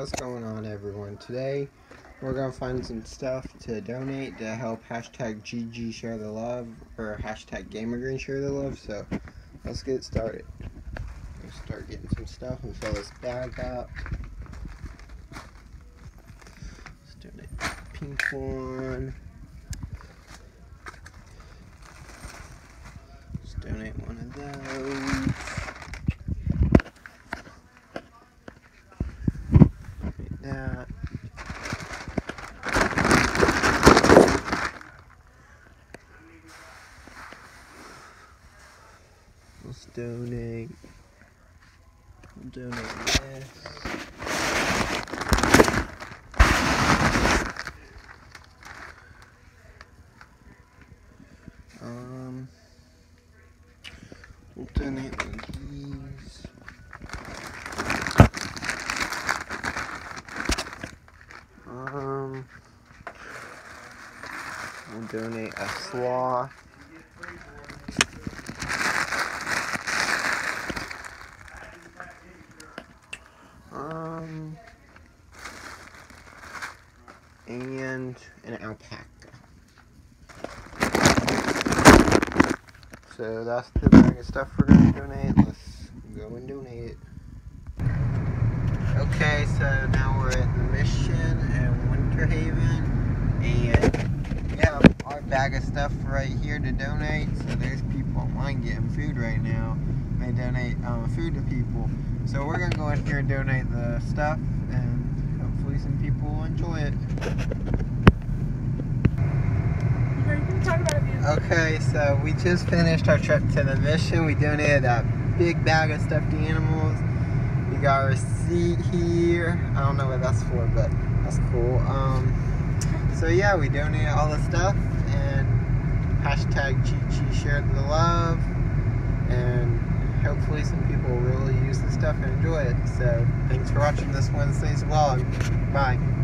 what's going on everyone? Today we're to find some stuff to donate to help hashtag GG share the love or hashtag Gamer share the love. So let's get started. Let's start getting some stuff and fill this bag up. Let's donate pink one. Let's donate one of those. Let's donate. We'll donate this. Um, we'll donate these. Um, we'll donate a sloth. Um, and an alpaca. So that's the bag of stuff we're going to donate. Let's go and donate it. Okay, so now we're at the mission in Winter Haven, and we have our bag of stuff right here to donate. So there's people online getting food right now. Um, food to people. So we're gonna go in here and donate the stuff, and hopefully some people will enjoy it. Okay, so we just finished our trip to the mission. We donated a big bag of stuffed animals. We got a receipt here. I don't know what that's for, but that's cool. Um, so yeah, we donated all the stuff and hashtag GG shared the love hopefully some people really use the stuff and enjoy it. So thanks for watching this Wednesday's vlog. Bye.